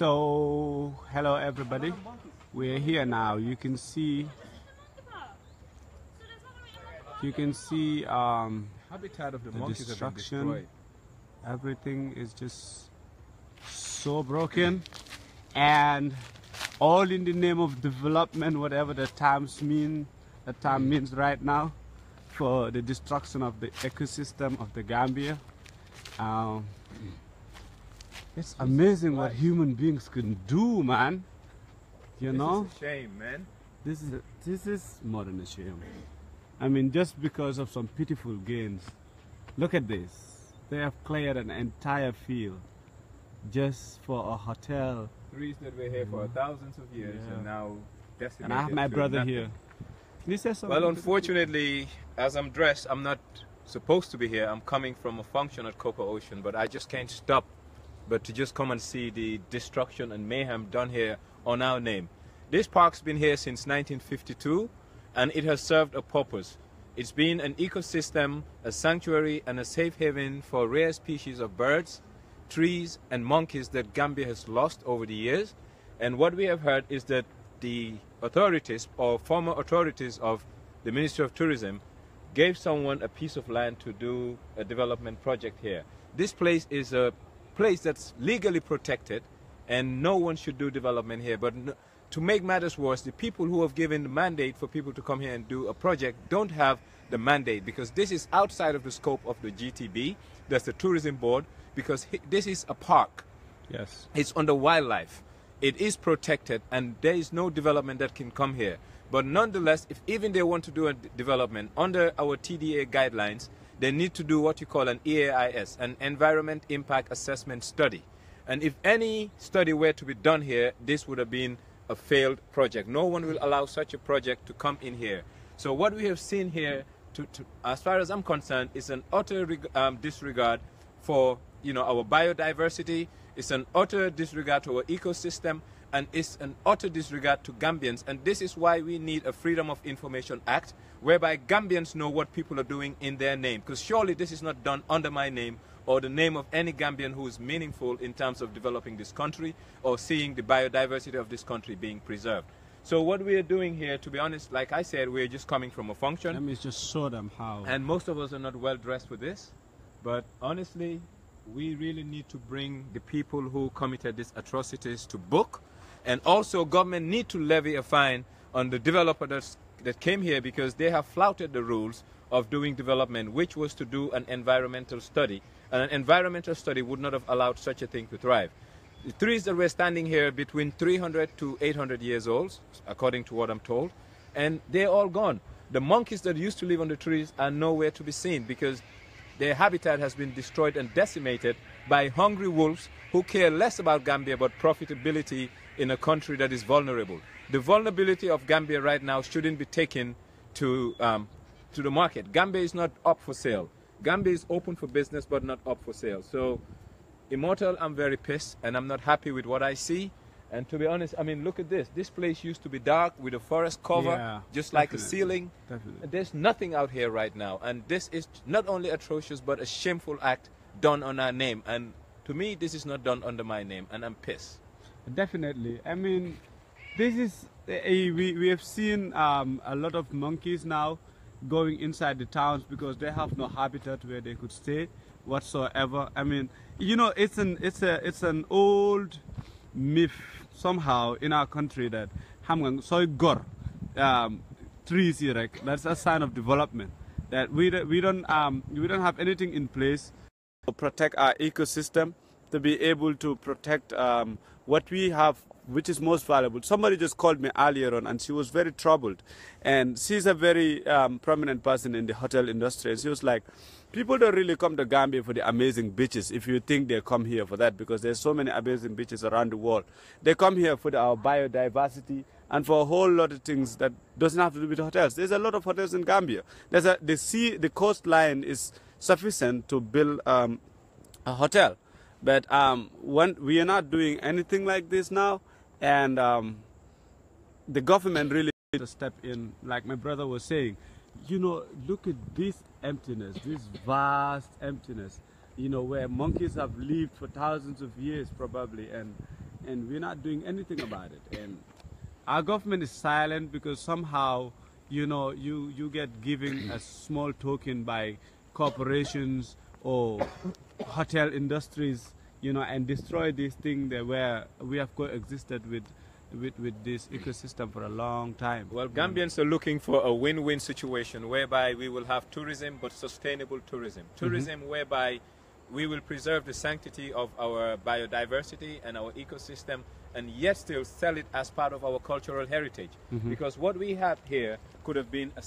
So, hello everybody. We're here now. You can see, you can see um, Habitat of the, the destruction. Everything is just so broken, and all in the name of development, whatever the terms mean, the term means right now, for the destruction of the ecosystem of the Gambia. Um, it's amazing what human beings can do, man. You This know, is a shame, man. this is this is more than a shame. I mean, just because of some pitiful gains. Look at this. They have cleared an entire field just for a hotel. Trees that were here for mm-hmm. thousands of years Yeah. and now decimated. And I have my brother nothing. here. Can you say something? Well, unfortunately, as I'm dressed, I'm not supposed to be here. I'm coming from a function at Coco Ocean, but I just can't stop but to just come and see the destruction and mayhem done here on our name. This park's been here since 1952 and it has served a purpose. It's been an ecosystem, a sanctuary, and a safe haven for rare species of birds, trees, and monkeys that Gambia has lost over the years. And what we have heard is that the authorities or former authorities of the Ministry of Tourism gave someone a piece of land to do a development project here. This place is a place that's legally protected and no one should do development here. But n- to make matters worse, the people who have given the mandate for people to come here and do a project don't have the mandate because this is outside of the scope of the GTB, that's the tourism board, because hi- this is a park. Yes. It's under wildlife. It is protected, and there is no development that can come here. But nonetheless, if even they want to do a d- development under our TDA guidelines, they need to do what you call an EAIS, an Environment Impact Assessment Study. And if any study were to be done here, this would have been a failed project. No one will allow such a project to come in here. So what we have seen here, to, to, as far as I'm concerned, is an utter um, disregard for you know our biodiversity. It's an utter disregard to our ecosystem, and it's an utter disregard to Gambians. And this is why we need a Freedom of Information Act, whereby Gambians know what people are doing in their name. Because surely this is not done under my name or the name of any Gambian who is meaningful in terms of developing this country or seeing the biodiversity of this country being preserved. So what we are doing here, to be honest, like I said, we're just coming from a function. Let me just show them how. And most of us are not well dressed for this. But honestly, we really need to bring the people who committed these atrocities to book. And also government need to levy a fine on the developers that came here because they have flouted the rules of doing development, which was to do an environmental study. And an environmental study would not have allowed such a thing to thrive. The trees that were standing here between 300 to 800 years old, according to what I'm told, and they're all gone. The monkeys that used to live on the trees are nowhere to be seen because their habitat has been destroyed and decimated by hungry wolves who care less about Gambia but profitability in a country that is vulnerable. The vulnerability of Gambia right now shouldn't be taken to, um, to the market. Gambia is not up for sale. Gambia is open for business but not up for sale. So, Immortal, I'm very pissed and I'm not happy with what I see. And to be honest, I mean, look at this. This place used to be dark with a forest cover, Yeah, just like a ceiling. definitely. There's nothing out here right now. And this is not only atrocious, but a shameful act done on our name. And to me, this is not done under my name. And I'm pissed. Definitely. I mean, this is eh, we we have seen um, a lot of monkeys now going inside the towns because they have no habitat where they could stay whatsoever. I mean, you know, it's an it's a it's an old myth somehow in our country that xam nga sooy gor um, trees rek. That's a sign of development. That we we don't um, we don't have anything in place to protect our ecosystem, to be able to protect um, what we have, which is most valuable. Somebody just called me earlier on, and she was very troubled. And she's a very um, prominent person in the hotel industry. And she was like, people don't really come to Gambia for the amazing beaches if you think they come here for that, because there's so many amazing beaches around the world. They come here for the, our biodiversity and for a whole lot of things that doesn't have to do with hotels. There's a lot of hotels in Gambia. There's a, the sea, the coastline is sufficient to build um, a hotel. But um, when we are not doing anything like this now, and um, the government really need to step in, like my brother was saying. You know, look at this emptiness, this vast emptiness. You know, where monkeys have lived for thousands of years, probably, and and we're not doing anything about it. And our government is silent because somehow, you know, you, you get given a small token by corporations or hotel industries, you know, and destroy this thing that where we have coexisted with, with, with this ecosystem for a long time. Well, mm. Gambians are looking for a win-win situation whereby we will have tourism, but sustainable tourism. Mm-hmm. Tourism whereby we will preserve the sanctity of our biodiversity and our ecosystem and yet still sell it as part of our cultural heritage. Mm-hmm. Because what we have here could have been a